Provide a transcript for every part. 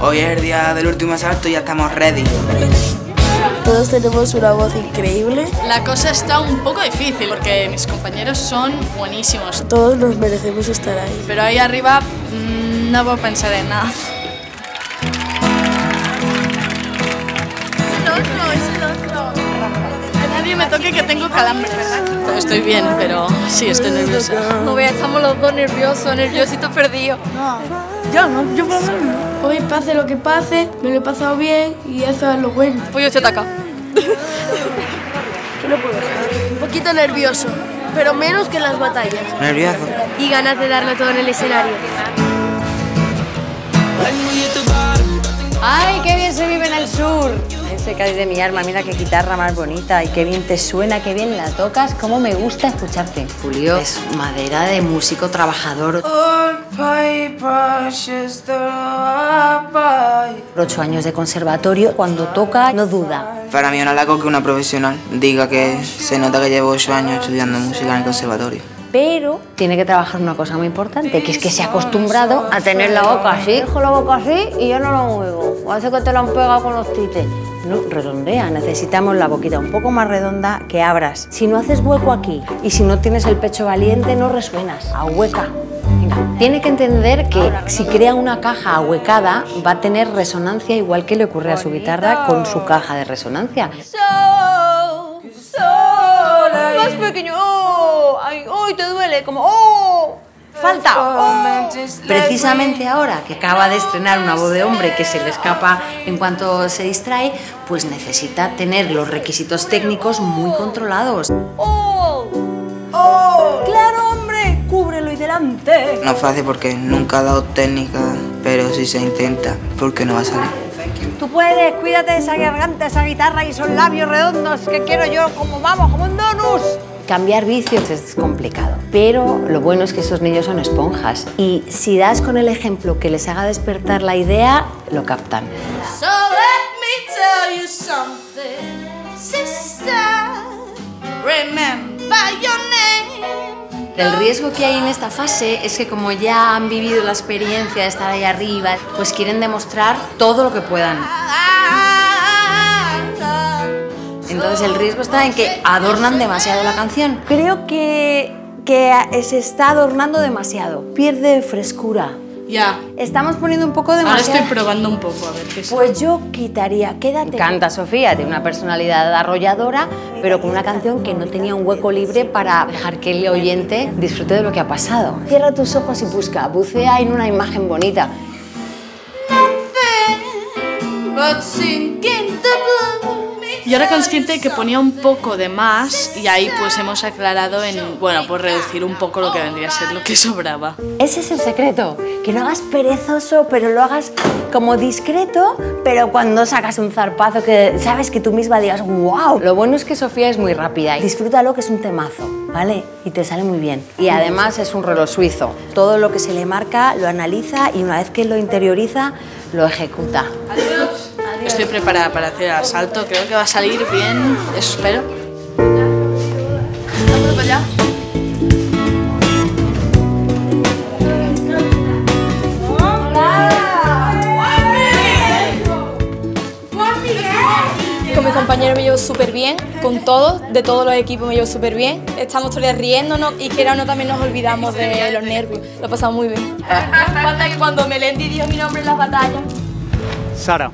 Hoy es el día del último asalto y ya estamos ready. Todos tenemos una voz increíble. La cosa está un poco difícil porque mis compañeros son buenísimos. Todos nos merecemos estar ahí. Pero ahí arriba mmm, no puedo pensar en nada. Nadie me toque que tengo calambre, ¿verdad? Estoy bien, pero sí, estoy nerviosa. No veas, estamos los dos nerviosos, nerviositos perdidos. Yo no, yo por Hoy pase lo que pase, me lo he pasado bien y eso es lo bueno. Pues yo estoy acá. ¿Qué no puedo hacer? Un poquito nervioso, pero menos que en las batallas. Nervioso. Y ganas de darlo todo en el escenario. Ese Cádiz de mi alma, mira qué guitarra más bonita y qué bien te suena, qué bien la tocas, cómo me gusta escucharte. Julio es madera de músico trabajador. Ocho años de conservatorio, cuando toca no duda. Para mí un halago que una profesional diga que se nota que llevo ocho años estudiando música en el conservatorio. Pero tiene que trabajar una cosa muy importante, que es que se ha acostumbrado a tener la boca así. Dejo la boca así y yo no la muevo. O hace que te la han pegado con los tites. No, redondea. Necesitamos la boquita un poco más redonda que abras. Si no haces hueco aquí y si no tienes el pecho valiente, no resuenas. Ahueca. Venga. Tiene que entender que si crea una caja ahuecada, va a tener resonancia igual que le ocurre a su guitarra con su caja de resonancia. Más pequeño. ¡Oh! ¡Ay, ¡Ay, te duele! Como ¡Oh! ¡Falta! ¡Oh! Precisamente ahora que acaba de estrenar una voz de hombre que se le escapa en cuanto se distrae, pues necesita tener los requisitos técnicos muy controlados. ¡Oh! ¡Oh! ¡Claro, hombre! ¡Cúbrelo y delante! No es fácil porque nunca he dado técnica, pero si se intenta, ¿por qué no va a salir? Tú puedes, cuídate de esa garganta, esa guitarra y esos labios redondos que quiero yo, como vamos, como un donus. Cambiar vicios es complicado, pero lo bueno es que esos niños son esponjas y si das con el ejemplo que les haga despertar la idea, lo captan. So let me tell you something, sister. Remember your name. El riesgo que hay en esta fase es que como ya han vivido la experiencia de estar ahí arriba, pues quieren demostrar todo lo que puedan. Entonces el riesgo está en que adornan demasiado la canción. Creo que, que se está adornando demasiado, pierde frescura. Ya. Estamos poniendo un poco Ahora demasiado... estoy probando un poco, a ver qué es. Pues yo quitaría, quédate. Canta Sofía, tiene una personalidad arrolladora, pero con una canción que no tenía un hueco libre para dejar que el oyente disfrute de lo que ha pasado. Cierra tus ojos y busca, bucea en una imagen bonita. Yo era consciente de que ponía un poco de más y ahí pues hemos aclarado en, bueno, pues reducir un poco lo que vendría a ser lo que sobraba. Ese es el secreto, que no hagas perezoso, pero lo hagas como discreto, pero cuando sacas un zarpazo que sabes que tú misma digas, wow. Lo bueno es que Sofía es muy rápida y disfrútalo que es un temazo, ¿vale? Y te sale muy bien. Y además es un reloj suizo. Todo lo que se le marca lo analiza y una vez que lo interioriza, lo ejecuta. Estoy preparada para hacer el asalto, creo que va a salir bien, eso espero. Vamos para allá. Con mis compañeros me llevo súper bien, con todos, de todos los equipos me llevo súper bien. Estamos todos riéndonos y que no también nos olvidamos de los nervios. Lo pasamos muy bien. Falta que cuando Melendi dijo mi nombre en las batallas. Sara.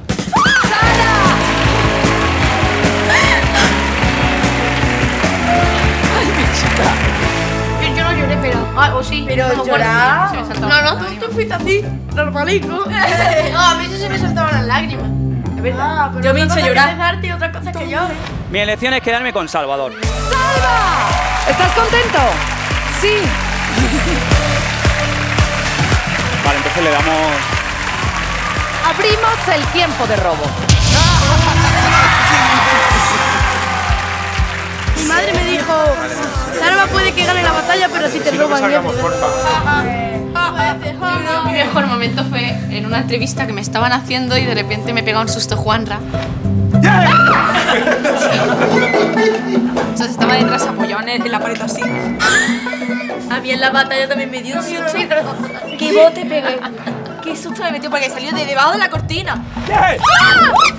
Yo, yo no lloré, pero. Ah, o sí. Pero no, llorar. bueno, sí, No, no, tú, tú fuiste así, normalico. No, a mí sí se me saltaban las lágrimas. Es verdad. pero yo me hice llorar. que dejarte y otra cosa que. Mi elección es quedarme con Salvador. ¿Estás contento? Sí. Vale, entonces le damos... Abrimos el tiempo de robo. Mi madre me dijo, Sara puede que gane la batalla, pero si te roban bien. Mi mejor momento fue en una entrevista que me estaban haciendo y de repente me pega un susto Juanra. Entonces estaba detrás apoyado en, la pared así. A mí en la batalla también me dio un susto. ¡Qué bote pegué! ¡Qué susto me metió porque salió de debajo de la cortina! ¡Ah!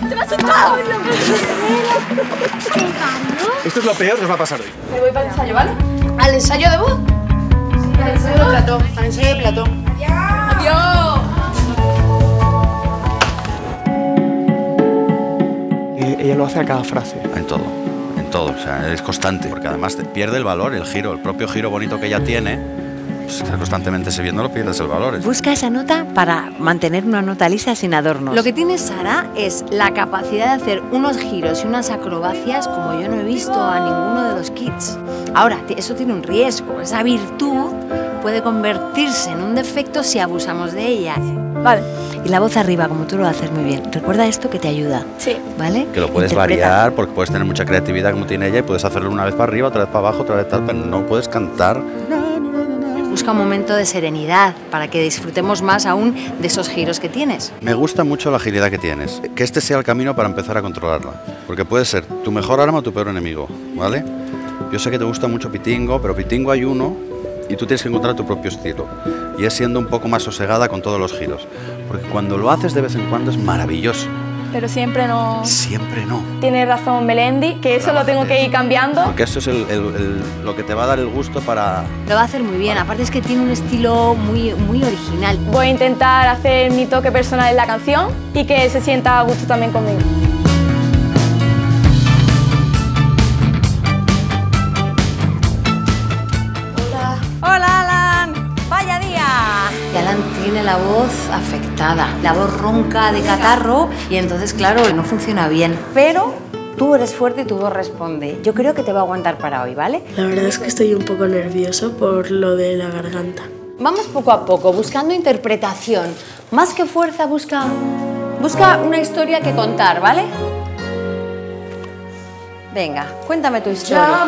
¡Te me ha asustado! Es lo peor que os va a pasar hoy. Me voy para el ensayo, ¿vale? ¿Al ensayo de voz? Al ensayo de Platón. Al ensayo de Platón. ¡Adiós! Eh, ella lo hace a cada frase. En todo, en todo, o sea, es constante, porque además pierde el valor, el giro, el propio giro bonito que ella tiene, pues, constantemente siguiéndolo pierdes el valor. Busca esa nota para mantener una nota lisa sin adornos. Lo que tiene Sara es la capacidad de hacer unos giros y unas acrobacias como yo no he visto a ninguno de los kids. Ahora, eso tiene un riesgo. Esa virtud puede convertirse en un defecto si abusamos de ella. Vale. Y la voz arriba, como tú lo haces muy bien. Recuerda esto que te ayuda, Sí. ¿vale? Que lo puedes Interpreta. variar porque puedes tener mucha creatividad como tiene ella y puedes hacerlo una vez para arriba, otra vez para abajo, otra vez tal, pero no puedes cantar. Busca un momento de serenidad para que disfrutemos más aún de esos giros que tienes. Me gusta mucho la agilidad que tienes. Que este sea el camino para empezar a controlarla. Porque puede ser tu mejor arma o tu peor enemigo, ¿vale? Yo sé que te gusta mucho Pitingo, pero Pitingo hay uno y tú tienes que encontrar tu propio estilo. Y es siendo un poco más sosegada con todos los giros. Porque cuando lo haces de vez en cuando es maravilloso. Pero siempre no... Siempre no. Tiene razón Melendi, que eso lo tengo que ir cambiando. Porque eso es el- el- el- lo que te va a dar el gusto para... Lo va a hacer muy bien. Aparte es que tiene un estilo muy, muy original. Voy a intentar hacer mi toque personal en la canción y que se sienta a gusto también conmigo. Tiene la voz afectada, la voz ronca de catarro y entonces, claro, no funciona bien. Pero tú eres fuerte y tu voz responde. Yo creo que te va a aguantar para hoy, ¿vale? La verdad es que estoy un poco nervioso por lo de la garganta. Vamos poco a poco, buscando interpretación. Más que fuerza, busca, busca una historia que contar, ¿vale? Venga, cuéntame tu historia.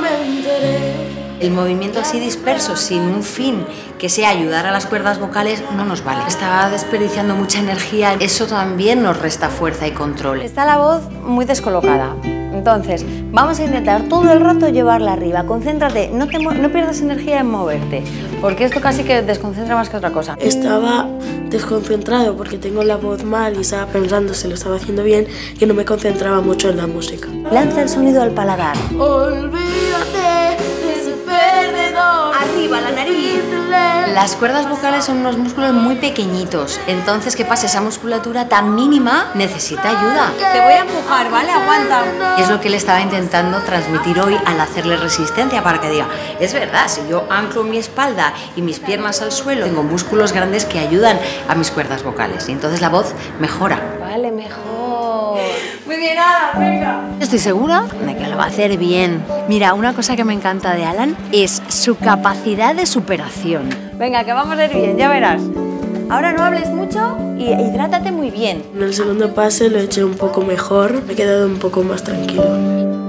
El movimiento así disperso, sin un fin que sea ayudar a las cuerdas vocales, no nos vale. Estaba desperdiciando mucha energía, eso también nos resta fuerza y control. Está la voz muy descolocada. Entonces, vamos a intentar todo el rato llevarla arriba. Concéntrate, no, te no pierdas energía en moverte, porque esto casi que desconcentra más que otra cosa. Estaba desconcentrado porque tengo la voz mal y estaba pensando si lo estaba haciendo bien, que no me concentraba mucho en la música. Lanza el sonido al paladar. Olvídate. Arriba la nariz. Las cuerdas vocales son unos músculos muy pequeñitos. Entonces, ¿qué pasa? Esa musculatura tan mínima necesita ayuda. Te voy a empujar, ¿vale? Aguanta. Es lo que él estaba intentando transmitir hoy al hacerle resistencia para que diga, es verdad, si yo anclo mi espalda y mis piernas al suelo, tengo músculos grandes que ayudan a mis cuerdas vocales. Y entonces la voz mejora. Vale, mejor. Venga. Estoy segura de que lo va a hacer bien. Mira, una cosa que me encanta de Alan es su capacidad de superación. Venga, que vamos a ir bien, ya verás. Ahora no hables mucho y hidrátate muy bien. En el segundo pase lo he hecho un poco mejor, me he quedado un poco más tranquilo.